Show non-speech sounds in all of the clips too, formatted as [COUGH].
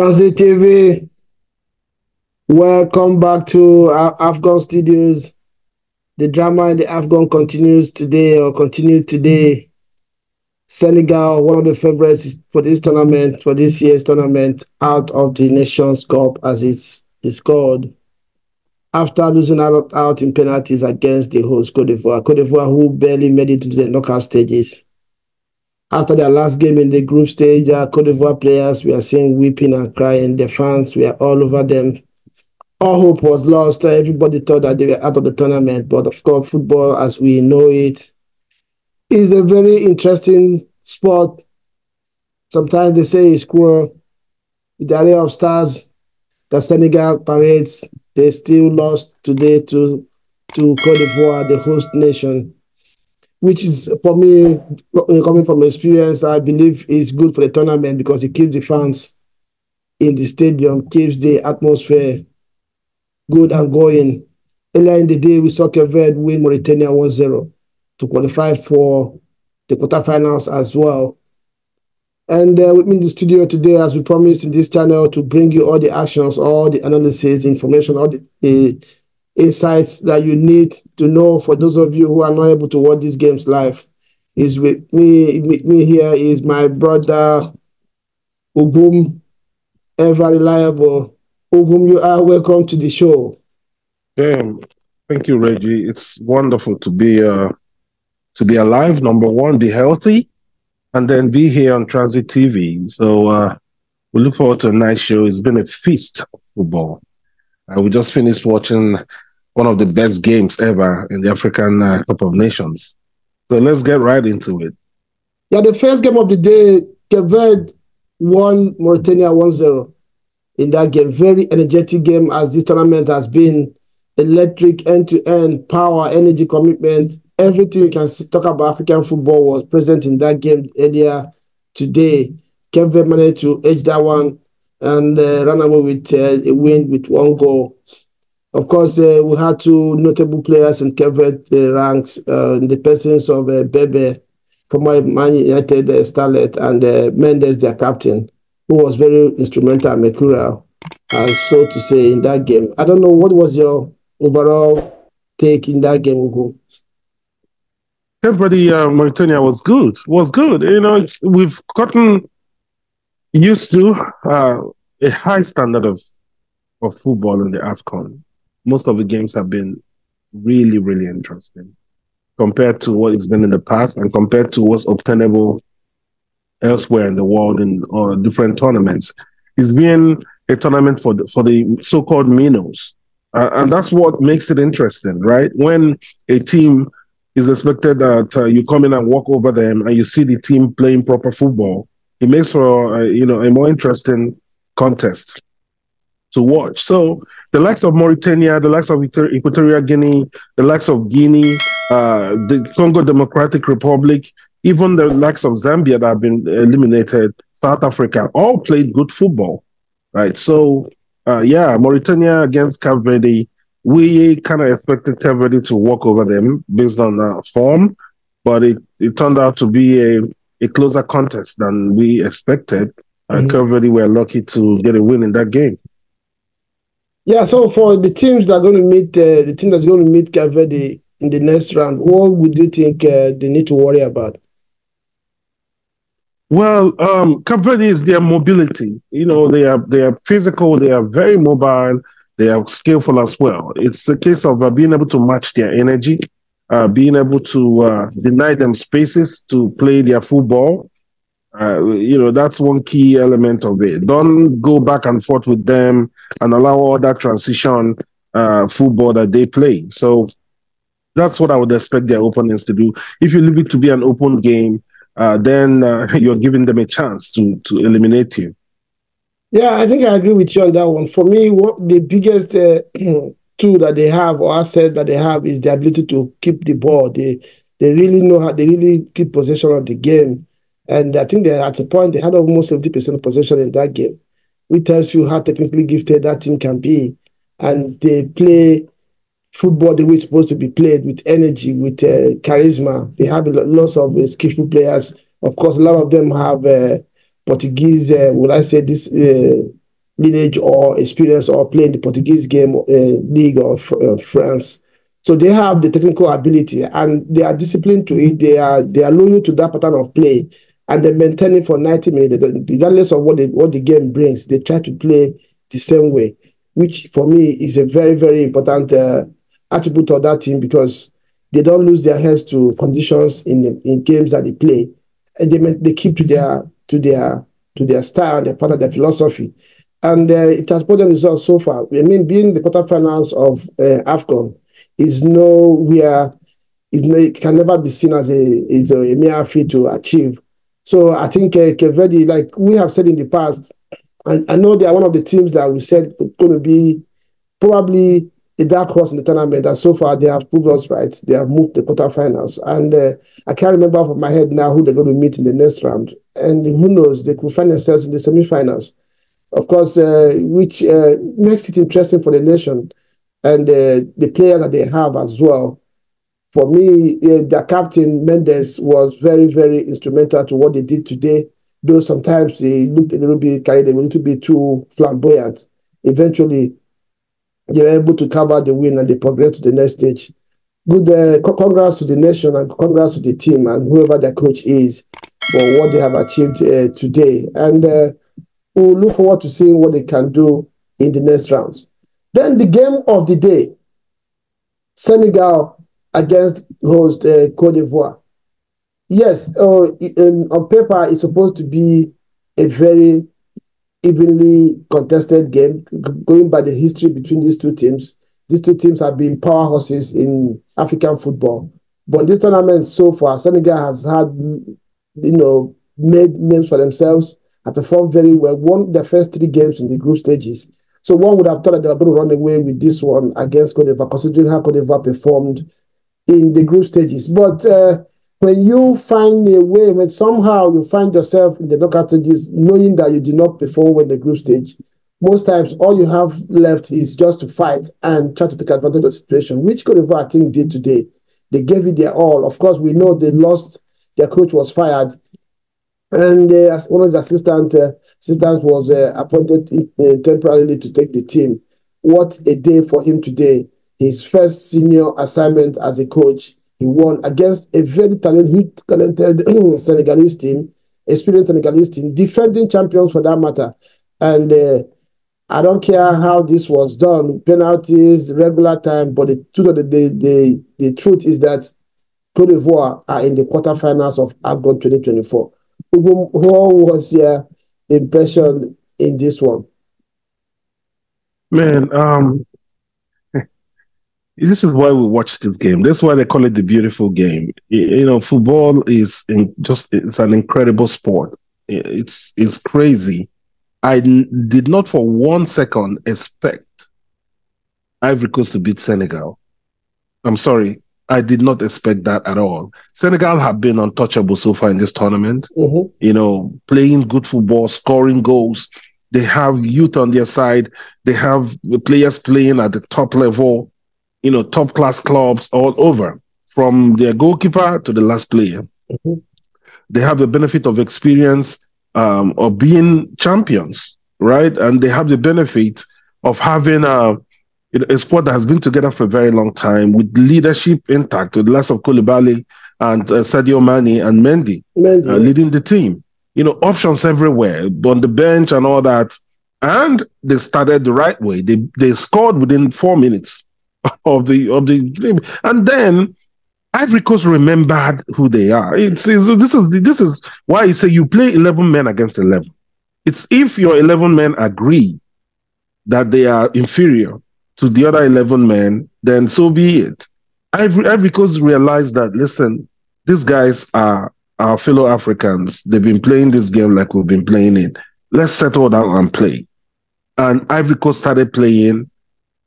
Tranzeet TV, welcome back to AFCON studios. The drama in the AFCON continues today or continued today. Senegal, one of the favorites for this tournament, for this year's tournament, out of the Nations Cup as it's, it's called, after losing out, out in penalties against the host Cote d'Ivoire. Cote d'Ivoire, who barely made it to the knockout stages after their last game in the group stage, uh, Cote d'Ivoire players we are seeing weeping and crying. The fans were all over them. All hope was lost. Everybody thought that they were out of the tournament. But of course, football, as we know it, is a very interesting sport. Sometimes they say it's cruel. The array of stars that Senegal parades, they still lost today to, to Cote d'Ivoire, the host nation which is for me coming from experience, I believe is good for the tournament because it keeps the fans in the stadium, keeps the atmosphere good and going. Earlier in the day, we saw Cape win Mauritania 1-0 to qualify for the quarterfinals as well. And uh, with me in the studio today, as we promised in this channel, to bring you all the actions, all the analysis, information, all the, the insights that you need to know for those of you who are not able to watch these games live. Is with me, with me here is my brother Ugum, ever reliable. Ugum, you are welcome to the show. Damn, thank you, Reggie. It's wonderful to be uh to be alive. Number one, be healthy, and then be here on Tranzeet TV. So uh, we look forward to a nice show. It's been a feast of football. Uh, we just finished watching one of the best games ever in the African uh, Cup of Nations. So let's get right into it. Yeah, the first game of the day, Cape won Mauritania 1-0 in that game. Very energetic game as this tournament has been electric, end-to-end, power, energy commitment. Everything you can talk about African football was present in that game earlier today. Cape managed to edge that one and uh, run away with uh, a win with one goal. Of course, uh, we had two notable players in Cape the ranks uh, in the persons of uh, Bebe, former Man United uh, starlet, and uh, Mendes, their captain, who was very instrumental and mercurial, so to say, in that game. I don't know, what was your overall take in that game, Ugo? Everybody, uh, Mauritania was good, was good. You know, we've gotten used to uh, a high standard of of football in the AFCON. Most of the games have been really, really interesting compared to what it's been in the past and compared to what's obtainable elsewhere in the world in uh, different tournaments. It's been a tournament for the, for the so-called minnows. Uh, and that's what makes it interesting, right? When a team is expected that uh, you come in and walk over them and you see the team playing proper football, it makes for uh, you know a more interesting contest to watch. So the likes of Mauritania, the likes of Equatorial Guinea, the likes of Guinea, uh, the Congo Democratic Republic, even the likes of Zambia that have been eliminated, South Africa, all played good football, right? So uh, yeah, Mauritania against Cape Verde, we kind of expected Cape Verde to walk over them based on uh, form, but it, it turned out to be a a closer contest than we expected. And mm-hmm. were lucky to get a win in that game. Yeah, so for the teams that are going to meet uh, the team that's going to meet Cape in the next round, what would you think uh, they need to worry about? Well, um, is their mobility. You know, they are they are physical, they are very mobile, they are skillful as well. It's a case of uh, being able to match their energy uh, being able to uh, deny them spaces to play their football. Uh, you know, that's one key element of it. Don't go back and forth with them and allow all that transition uh, football that they play. So that's what I would expect their opponents to do. If you leave it to be an open game, uh, then uh, [LAUGHS] you're giving them a chance to to eliminate you. Yeah, I think I agree with you on that one. For me, what the biggest [CLEARS THROAT] tool that they have or asset that they have is the ability to keep the ball. They they really know how they really keep possession of the game. And I think they're at the point they had almost 70% possession in that game, which tells you how technically gifted that team can be. And they play football the way it's supposed to be played with energy, with uh, charisma. They have lots of uh, skillful players. Of course, a lot of them have uh, Portuguese, uh, would I say, this uh, lineage or experience or playing the Portuguese game uh, league of uh, France. So they have the technical ability and they are disciplined to it. They are they are loyal to that pattern of play and they maintain it for 90 minutes. Regardless of what the, what the game brings, they try to play the same way, which for me is a very, very important uh, attribute of that team because they don't lose their heads to conditions in the, in games that they play, and they they keep to their to their to their style, their of their philosophy, and uh, it has brought them results so far. I mean, being the quarterfinals of uh, Afcon is nowhere. It can never be seen as a is a mere feat to achieve. So I think uh, like we have said in the past, I, I know they are one of the teams that we said going to be probably a dark horse in the tournament, and so far they have proved us right. They have moved the quarterfinals, and uh, I can't remember off of my head now who they're going to meet in the next round. And who knows, they could find themselves in the semifinals. Of course, uh, which uh, makes it interesting for the nation and uh, the player that they have as well. For me, uh, their captain Mendes was very, very instrumental to what they did today. Though sometimes he looked a little bit carried a little bit too flamboyant. Eventually, they were able to cover the win and they progressed to the next stage. Good uh, congrats to the nation and congrats to the team and whoever their coach is for what they have achieved uh, today. And we'll look forward to seeing what they can do in the next rounds. Then the game of the day Senegal against host uh, Cote d'Ivoire. Yes, uh, in, on paper, it's supposed to be a very evenly contested game, going by the history between these two teams. These two teams have been powerhouses in African football. But this tournament so far, Senegal has had, you know, made names for themselves, have performed very well, won their first three games in the group stages. So one would have thought that they were going to run away with this one against Cote d'Ivoire, considering how Cote d'Ivoire performed in the group stages. But uh, when you find a way, when somehow you find yourself in the knockout stages, knowing that you did not perform in the group stage, most times all you have left is just to fight and try to take advantage of the situation, which Cote d'Ivoire, I think, did today. They gave it their all. Of course, we know they lost, their coach was fired, and uh, one of the assistant, uh, assistants was uh, appointed in, uh, temporarily to take the team. What a day for him today. His first senior assignment as a coach he won against a very talented, talented [CLEARS THROAT] Senegalese team, experienced Senegalese team, defending champions for that matter. And uh, I don't care how this was done, penalties, regular time, but the truth, the, the, the, truth is that Cote d'Ivoire are in the quarterfinals of AFCON 2024. Who was your impression in this one? Man, um, this is why we watch this game. That's why they call it the beautiful game. You know, football is in just it's an incredible sport. It's it's crazy. I did not for one second expect Ivory Coast to beat Senegal. I'm sorry, I did not expect that at all. Senegal have been untouchable so far in this tournament. Mm-hmm. You know, playing good football, scoring goals. They have youth on their side. They have players playing at the top level you know, top class clubs all over, from their goalkeeper to the last player. Mm-hmm. They have the benefit of experience um, of being champions, right? And they have the benefit of having a, a squad that has been together for a very long time with leadership intact, with the likes of Koulibaly and uh, Sadio Mane and Mendy, Mendy. Uh, leading the team. You know, options everywhere on the bench and all that. And they started the right way. They they scored within four minutes [LAUGHS] of the of the and then Ivory Coast remembered who they are. It's, it's, this is this is why you say you play eleven men against eleven. It's if your eleven men agree that they are inferior to the other eleven men, then so be it. Ivory, Ivory Coast realized that listen, these guys are our fellow Africans. They've been playing this game like we've been playing it. Let's settle down and play. And Ivory Coast started playing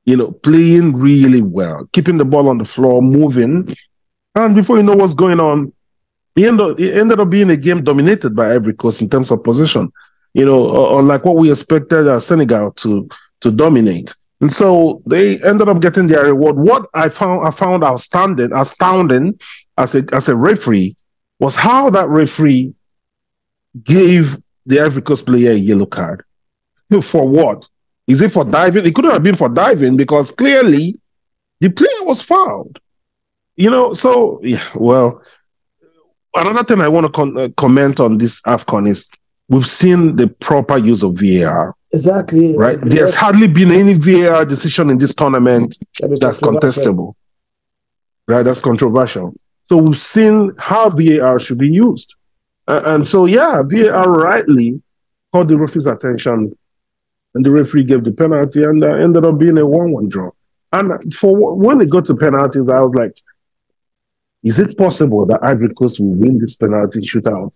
you know, playing really well, keeping the ball on the floor, moving. And before you know what's going on, it ended, up, it ended up being a game dominated by Ivory Coast in terms of possession, you know, unlike what we expected uh, Senegal to to dominate. And so they ended up getting their reward. What I found I found outstanding, astounding as a as a referee was how that referee gave the Ivory Coast player a yellow card. For what? Is it for diving? It couldn't have been for diving because clearly the player was fouled. You know, so yeah, well, another thing I want to con- uh, comment on this AFCON is we've seen the proper use of VAR. Exactly. Right. There's hardly been any VAR decision in this tournament that that's contestable. Right. That's controversial. So we've seen how VAR should be used. Uh, and so, yeah, VAR rightly called the referee's attention and the referee gave the penalty and uh, ended up being a 1 1 draw. And for when it got to penalties, I was like, is it possible that Ivory Coast will win this penalty shootout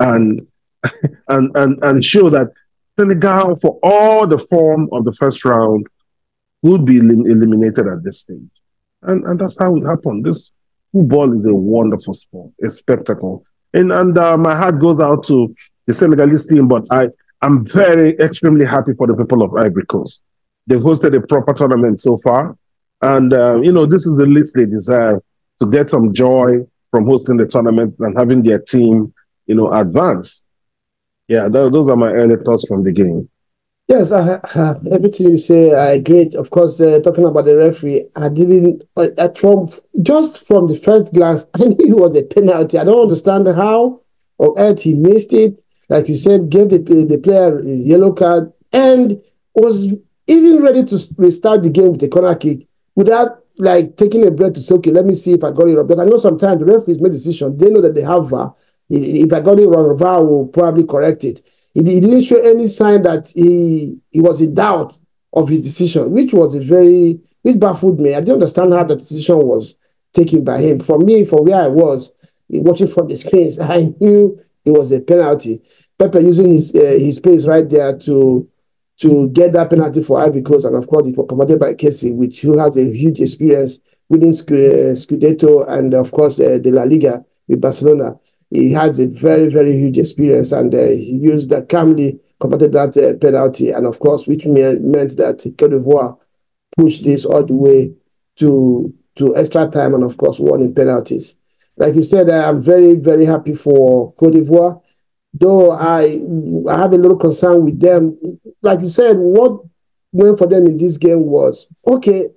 and [LAUGHS] and and and show that Senegal, for all the form of the first round, would be elim- eliminated at this stage? And and that's how it happened. This football is a wonderful sport, a spectacle, and and uh, my heart goes out to the Senegalese team, but I I'm very extremely happy for the people of Ivory Coast. They've hosted a proper tournament so far, and uh, you know this is the least they deserve to get some joy from hosting the tournament and having their team, you know, advance. Yeah, th- those are my early thoughts from the game. Yes, uh, uh, everything you say, I agree. Of course, uh, talking about the referee, I didn't uh, from just from the first glance, [LAUGHS] I knew it was a penalty. I don't understand how or earth he missed it. Like you said, gave the uh, the player a yellow card and was even ready to restart the game with a corner kick without like taking a breath to say, okay, let me see if I got it wrong. Because I know sometimes the referees make decision. They know that they have uh, VAR. If I got it wrong, VAR will probably correct it. He, he didn't show any sign that he he was in doubt of his decision, which was a very which baffled me. I didn't understand how the decision was taken by him. For me, from where I was watching from the screens, [LAUGHS] I knew it was a penalty. Pepe using his uh, his pace right there to to get that penalty for Ivory Coast. And of course, it was converted by Kessie, which who has a huge experience winning uh, Scudetto and, of course, uh, the La Liga with Barcelona. He has a very, very huge experience and uh, he used that calmly, converted that uh, penalty. And, of course, which meant, meant that Cote d'Ivoire pushed this all the way to, to extra time and, of course, won in penalties. Like you said, I'm very, very happy for Cote d'Ivoire though I I have a little concern with them. Like you said, what went for them in this game was okay,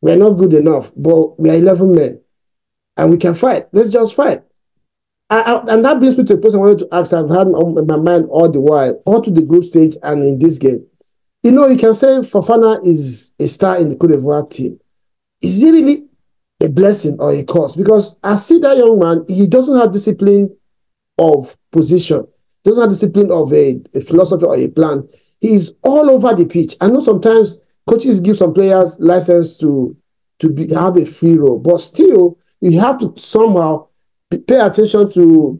we're not good enough, but we are 11 men and we can fight. Let's just fight. I, I, and that brings me to a question I wanted to ask. I've had in my mind all the while, all to the group stage and in this game. You know, you can say Fofana is a star in the Cote d'Ivoire team. Is he really a blessing or a curse? Because I see that young man, he doesn't have discipline of position, doesn't have discipline of a, a philosophy or a plan. He's all over the pitch. I know sometimes coaches give some players license to to be, have a free role, but still you have to somehow pay attention to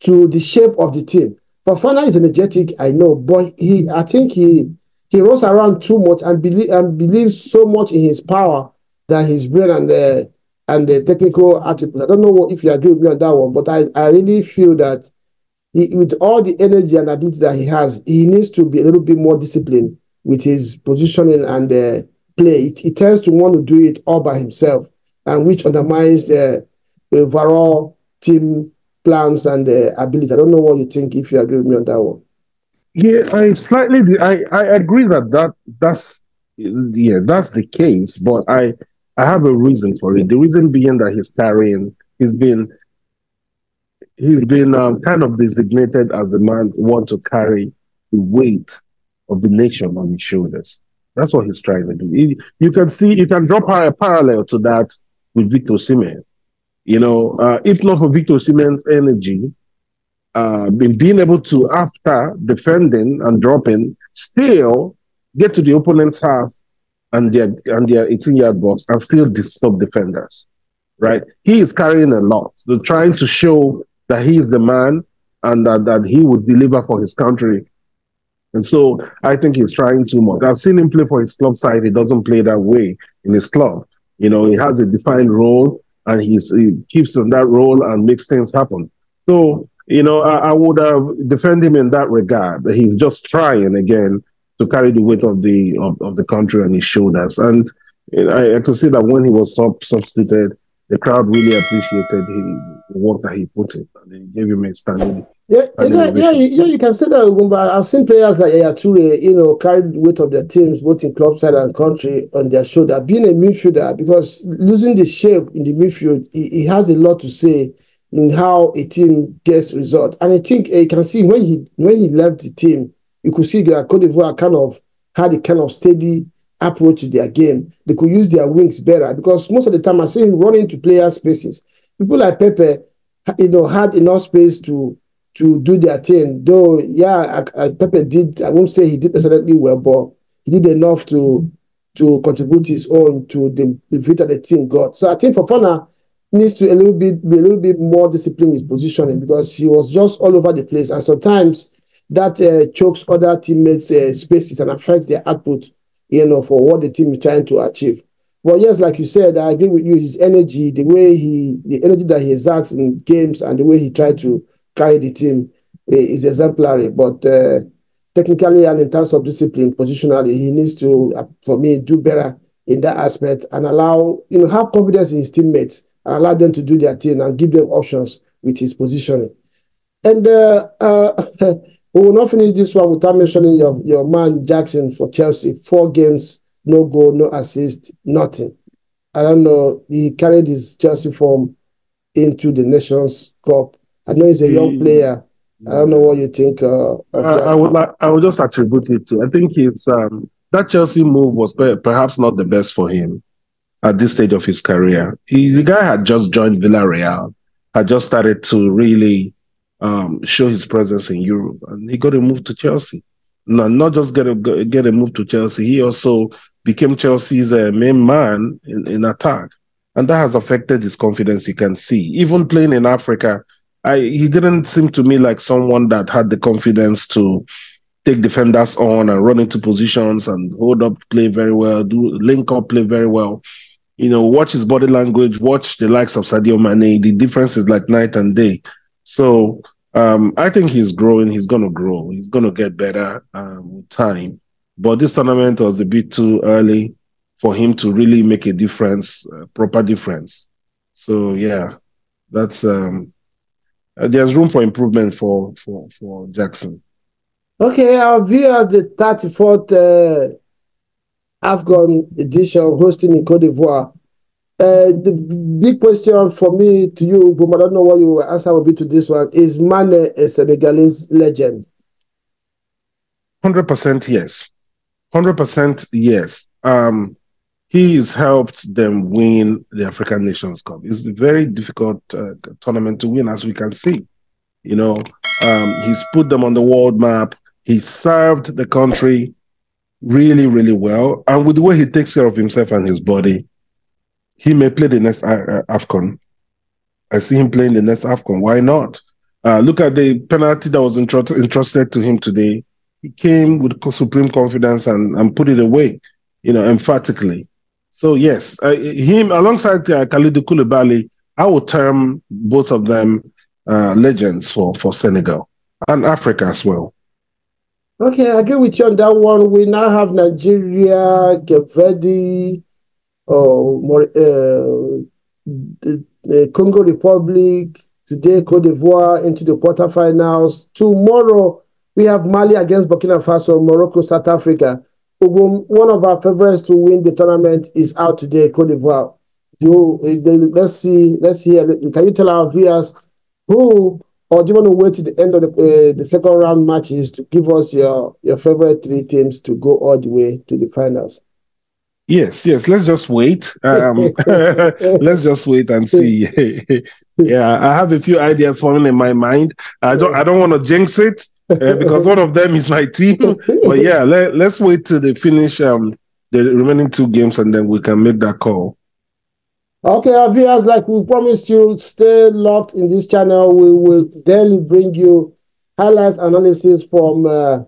to the shape of the team. Fofana is energetic, I know, but he I think he he runs around too much and believe and believes so much in his power that his brain and the and the technical attributes. I don't know what, if you agree with me on that one, but I, I really feel that he, with all the energy and ability that he has, he needs to be a little bit more disciplined with his positioning and uh, play. He, he tends to want to do it all by himself, and which undermines uh, the overall team plans and uh, ability. I don't know what you think. If you agree with me on that one. Yeah, I slightly I, I agree that that that's yeah that's the case, but I I have a reason for it. The reason being that he's carrying, he's been, he's been um, kind of designated as the man want to carry the weight of the nation on his shoulders. That's what he's trying to do. He, you can see, you can drop a parallel to that with Victor Osimhen. You know, uh, if not for Victor Osimhen's energy, uh, being able to, after defending and dropping, still get to the opponent's half and their and their 18 yard box and still disturb defenders. Right? He is carrying a lot. They're trying to show that he is the man and that, that he would deliver for his country. And so I think he's trying too much. I've seen him play for his club side. He doesn't play that way in his club. You know, he has a defined role and he's, he keeps on that role and makes things happen. So, you know, I, I would defend him in that regard. He's just trying again to carry the weight of the of, of the country on his shoulders. And you know, I, I could see that when he was sub- substituted, the crowd really appreciated the work that he put in. And they gave him a standing. Yeah, yeah, yeah, yeah, you can say that. I've seen players like Toure, you know, carry the weight of their teams, both in club side and country, on their shoulder. Being a midfielder, because losing the shape in the midfield, he, has a lot to say in how a team gets result. And I think uh, you can see when he when he left the team, you could see that Cote d'Ivoire kind of had a kind of steady approach to their game. They could use their wings better because most of the time I see him running to player spaces. People like Pepe, you know, had enough space to to do their thing. Though, yeah, I, I, Pepe did. I won't say he did excellently well, but he did enough to to contribute his own to the, the victory the team got. So I think Fofana needs to a little bit be a little bit more disciplined in his positioning because he was just all over the place, and sometimes that uh, chokes other teammates' uh, spaces and affects their output. You know, for what the team is trying to achieve. But yes, like you said, I agree with you. His energy, the way he, the energy that he exerts in games, and the way he tried to carry the team uh, is exemplary. But uh, technically and in terms of discipline, positionally, he needs to, uh, for me, do better in that aspect and allow, you know, have confidence in his teammates and allow them to do their thing and give them options with his positioning. And uh, uh, [LAUGHS] we will not finish this one without mentioning your, your man Jackson for Chelsea. Four games, no goal, no assist, nothing. I don't know. He carried his Chelsea form into the Nations Cup. I know he's a young player. I don't know what you think. Uh, I, I, would like, I would just attribute it to. I think it's um, that Chelsea move was perhaps not the best for him at this stage of his career. He, the guy had just joined Villarreal, had just started to really um, show his presence in Europe, and he got a move to Chelsea. No, not just get a get a move to Chelsea. He also became Chelsea's uh, main man in, in attack, and that has affected his confidence. You can see, even playing in Africa, I, he didn't seem to me like someone that had the confidence to take defenders on and run into positions and hold up play very well, do link up play very well you know, watch his body language, watch the likes of Sadio Mane. The difference is like night and day. So um, I think he's growing. He's going to grow. He's going to get better um, with time. But this tournament was a bit too early for him to really make a difference, a proper difference. So yeah, that's um, uh, there's room for improvement for for for Jackson. Okay, I'll view the 34th uh, AFCON edition hosting in Cote d'Ivoire. Uh, the big question for me to you, but I don't know what your answer will be to this one. Is Mane a Senegalese legend? 100% yes. 100% yes. Um, he has helped them win the African Nations Cup. It's a very difficult uh, tournament to win, as we can see. You know, um, he's put them on the world map. He served the country really, really well. And with the way he takes care of himself and his body, he may play the next uh, uh AFCON. I see him playing the next AFCON. Why not? Uh, look at the penalty that was entrusted to him today. He came with supreme confidence and, and put it away, you know, emphatically. So, yes, uh, him alongside uh, Kalidou Koulibaly, I would term both of them uh, legends for, for Senegal and Africa as well. Okay, I agree with you on that one. We now have Nigeria, Cape Uh, uh, Congo Republic, today Cote d'Ivoire into the quarterfinals. Tomorrow we have Mali against Burkina Faso, Morocco, South Africa. One of our favorites to win the tournament is out today, Cote d'Ivoire. You, let's see, let's hear. Can you tell our viewers who or do you want to wait to the end of the uh, the second round matches to give us your your favorite three teams to go all the way to the finals? Yes, yes. Let's just wait. Um, [LAUGHS] let's just wait and see. [LAUGHS] yeah, I have a few ideas forming in my mind. I don't. I don't want to jinx it uh, because one of them is my team. But yeah, let, let's wait till they finish um, the remaining two games and then we can make that call. Okay, our viewers, like we promised you, stay locked in this channel. We will daily bring you highlights analysis from uh,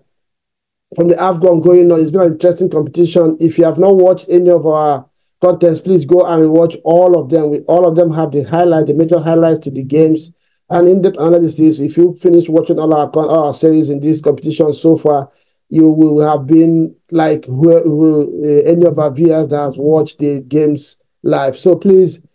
from the AFCON going on. It's been an interesting competition. If you have not watched any of our contents, please go and watch all of them. We, all of them have the highlight, the major highlights to the games and in-depth analysis. If you finish watching all our, all our series in this competition so far, you will have been like who, who, uh, any of our viewers that has watched the games live. So please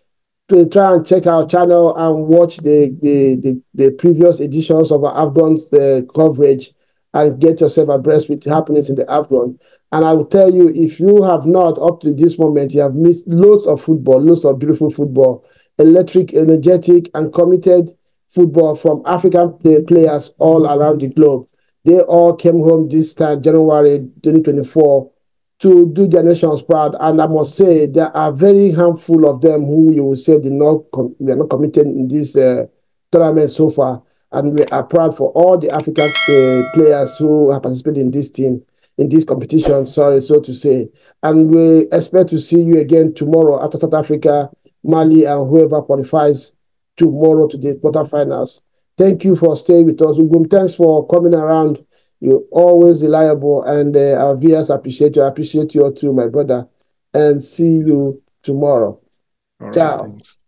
try and check our channel and watch the the, the, the previous editions of our AFCON uh, coverage and get yourself abreast with happenings in the AFCON. And I will tell you, if you have not up to this moment, you have missed loads of football, loads of beautiful football, electric, energetic, and committed football from African players all around the globe. They all came home this time, January 2024, to do their nations proud. And I must say, there are very handful of them who you will say did not we are not committed in this uh, tournament so far. And we are proud for all the African uh, players who have participated in this team, in this competition, sorry, so to say. And we expect to see you again tomorrow after South Africa, Mali, and whoever qualifies tomorrow to the quarterfinals. Thank you for staying with us. Ugum, thanks for coming around. You're always reliable, and uh, our viewers appreciate you. I appreciate you too, my brother. And see you tomorrow. Ciao. Thanks.